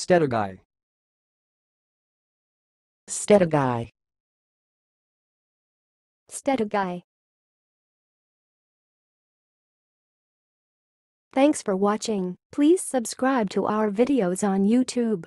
Steady Steady Steady Thanks for watching. Please subscribe to our videos on YouTube.